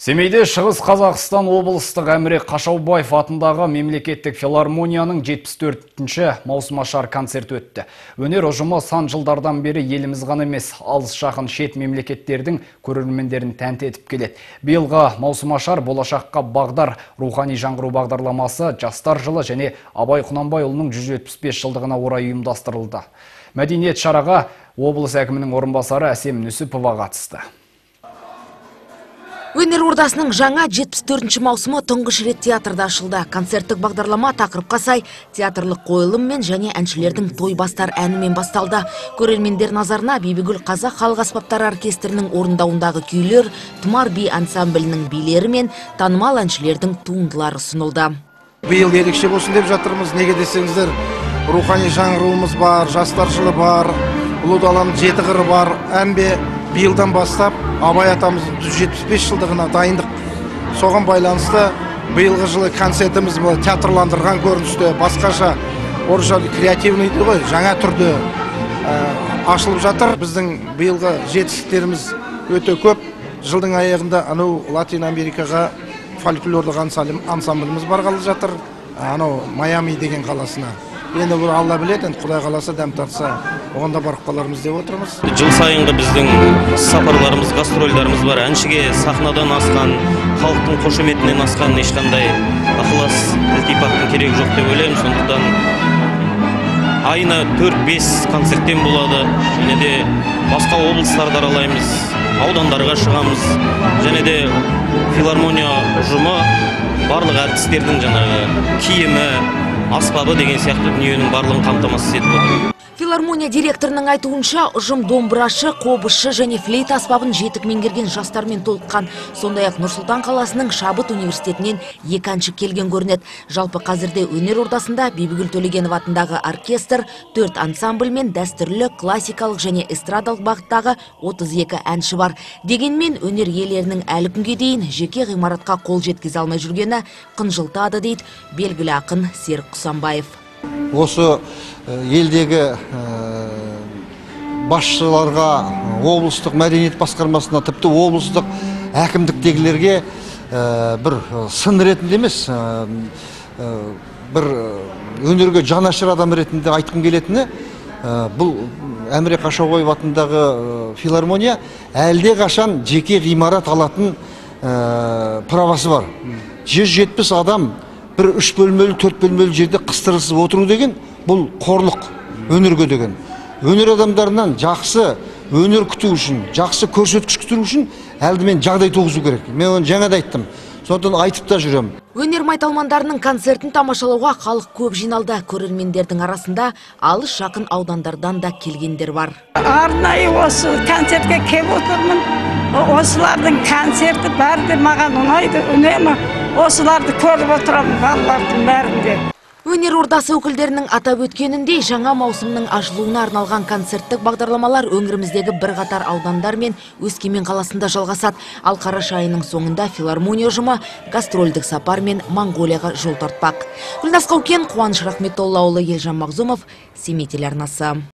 Семейде Шығыс Қазақстан облыстық әміре Қашаубаев атындағы мемлекеттік филармонияның 74-ші маусымашар концерт өтті. Өнер ұжымы сан жылдардан бері еліміз ғана емес, алыс жақын шет мемлекеттердің көрермендерін тәнті етіп келеді. Биылғы маусымашар болашаққа бағдар рухани жаңғыру бағдарламасы жастар жылы және Абай Құнанбайұлының 175 жылдығына орай ұйымдастырылды. Мәдениет шараға облыс әкімінің орынбасары Әсем Нүсіпова қатысты. Өнер ордасының жаңа 74-ші маусымы тұңғыш рет театрда ашылды. Концерттік бағдарлама тақырыпқа сай театрлық қойылыммен және әншілердің той бастар әнімен басталды. Көрермендер назарына Бибігүл Қазақ халық аспаптары оркестрінің орындауындағы күйлер, Тұмар би ансамблінің билері мен танымал әншілердің туындылары ұсынылды. Биыл ерекше болсын деп жатырмыз. Неге десеңіздер, рухани жаңғыруымыз бар, жастар жылы бар, ұлы даланың жеті қыры бар, әмбе биылдан бастап абай атамыздың 175 жылдығына дайындық. Соған байланысты биылғы жылы концертіміз театрландырған көріністе басқаша орысша креативный дейді ғой жаңа түрде ашылып жатыр. Біздің биылғы жетістіктеріміз өте көп. Жылдың аяғында анау латин америкаға фольклорлық ансамбліміз барғалы жатыр. Анау майами деген қаласына. Енді бұл алла біледі енді құдай қаласа дәм тартса оған да барып қалармыз деп отырмыз. Жыл сайынғы біздің сапарларымыз гастрольдарымыз бар. Әншіге сахнадан асқан халықтың қошеметінен асқан ешқандай ықылас ілтипаттың керегі жоқ деп ойлаймын. Сондықтан айына төрт бес концерттен болады. Және де басқа облыстарды аралаймыз аудандарға шығамыз. Және де филармония ұжымы барлық әртістердің жаңағы киімі аспабы деген сияқты дүниенің барлығын қамтамасыз етіп отыр филармония директорының айтуынша ұжым домбырашы қобызшы және флейта аспабын жетік меңгерген жастармен толыққан. Сондай ақ нұрсұлтан қаласының шабыт университетінен екі келген көрінеді. Жалпы қазірде өнер ордасында бибігүл төлегенова атындағы оркестр төрт ансамбль мен дәстүрлі классикалық және эстрадалық бағыттағы 32 әнші бар. Дегенмен өнер иелерінің әлі күнге дейін жеке ғимаратқа қол жеткізе алмай жүргені қынжылтады дейді белгілі ақын серік құсанбаев. Осы елдегі басшыларға облыстық мәдениет басқармасына тіпті облыстық әкімдіктегілерге бір сын ретінде емес бір өнерге жанашыр адам ретінде айтқым келетіні бұл әміре қашаубаев атындағы филармония әлде қашан жеке ғимарат алатын правасы бар. 170 адам бір үш бөлмелі төрт бөлмелі жерде қыстырысып отыру деген бұл қорлық өнерге деген. Өнер адамдарынан жақсы өнер күту үшін жақсы көрсеткіш күту үшін алдымен жағдай туғызу керек. Мен оны жаңа да айттым. Сондықтан айтып та жүремін. Өнер майталмандарының концертін тамашалауға халық көп жиналды. Көрермендердің арасында алыс жақын аудандардан да келгендер бар. Арнайы осы концертке келіп отырмын. Осылардың концерті бәрі де маған ұнайды үнемі осыларды көріп отырамын балалардың бәрінде. Өнер ордасы өкілдерінің атап өткеніндей жаңа маусымның ашылуына арналған концерттік бағдарламалар өңіріміздегі бірқатар аудандар мен өскемен қаласында жалғасады. Ал қараша айының соңында филармония ұжымы гастрольдік сапармен моңғолияға жол тартпақ. Гүлназ қаукен қуаныш рахметоллаұлы елжан мағзумов семей телеарнасы.